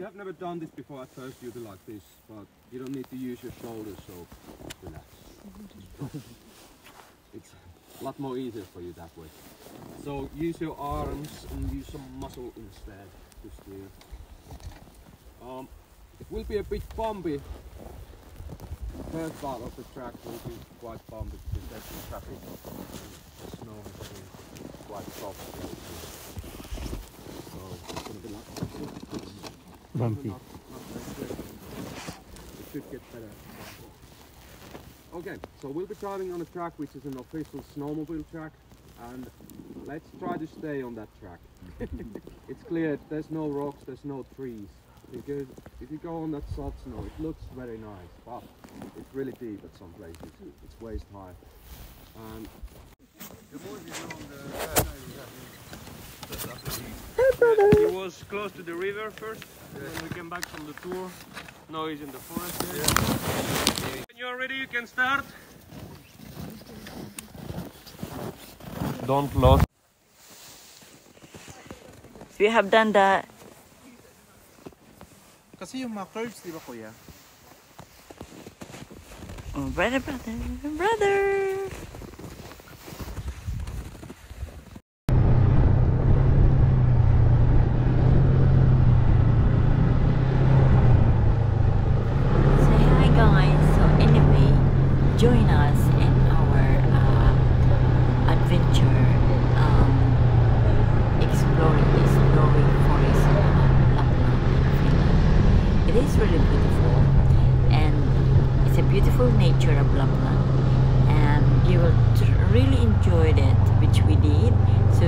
you have never done this before, at first you do like this, but you don't need to use your shoulders, so relax. it's a lot more easier for you that way. So use your arms and use some muscle instead to steer. Um, it will be a bit bumpy. The first part of the track will be quite bumpy because there's some traffic. The snow has been quite soft. lately. So it's gonna be like Bumpy. not, not that good. It should get better. Okay, so we'll be driving on a track which is an official snowmobile track and let's try to stay on that track. it's clear there's no rocks, there's no trees. Because if you go on that soft snow it looks very nice, but it's really deep at some places. It's waist high. And was close to the river first, when we came back from the tour. Now he's in the forest here. When you're ready, you can start. Don't lose. We have done that. Kasi yung mga curves, di ba kuya? oh, brother, brother, brother. Join us in our uh, adventure um, exploring snowy forest of Lapland. It is really beautiful and it's a beautiful nature of Lapland and you will really enjoy it which we did so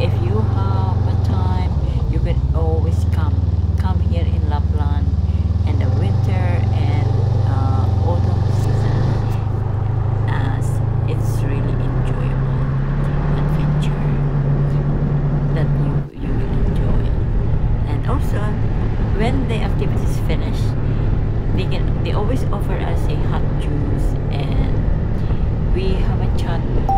if you have a time you can always come come here in Lapland in the winter and uh, autumn season as it's really enjoyable adventure that you you will enjoy and also when the activity is finished they can they always offer us a hot juice and we have a chat